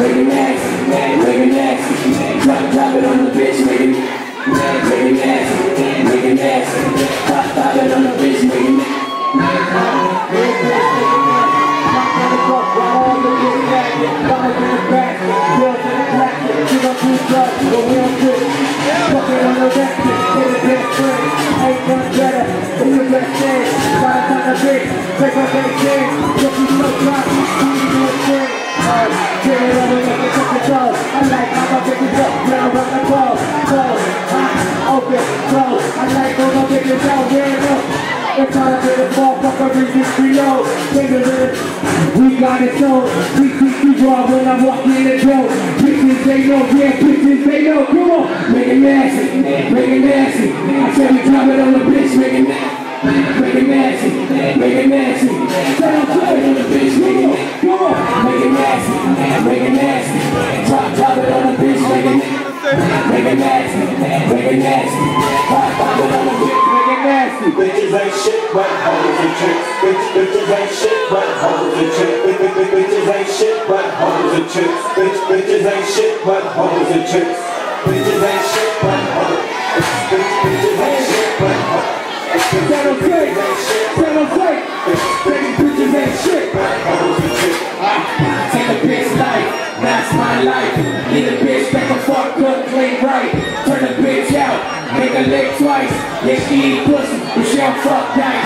make it nasty, make it nasty. Drop, drop it on the bitch, make it, make it nasty, make it nasty. Drop, drop it on the bitch, make it. Take my big chance, look you so drop, you a thing. Get it over, make how my bitches round, round the close, close, hot, open, close. I like how my bitches out, yeah, up. It's all up in the ball, fuck everything reload. Fingers in it, we got it so. We keep you raw when I'm walking in the door. Bitches they know, yeah, bitches they know. Come on, Make it nasty, make it nasty. I said we drop it on the bitch, make it nasty. Make it nasty, make it nasty. Drop it on the bitch, it nasty, make it nasty. Drop, drop it on the bitch, make nasty. Bitches ain't shit but hoes and chicks. Bitch, bitches ain't shit but hoes and chicks. Bitch, bitch, bitch, bitches ain't shit but hoes and chicks. Bitch, bitches ain't shit but hoes and chicks. Bitches ain't shit but hoes. Bitch, bitches ain't shit but hoes. That don't fake, that don't fake. Make her lick twice. Yeah, she eat pussy, but she don't fuck nice.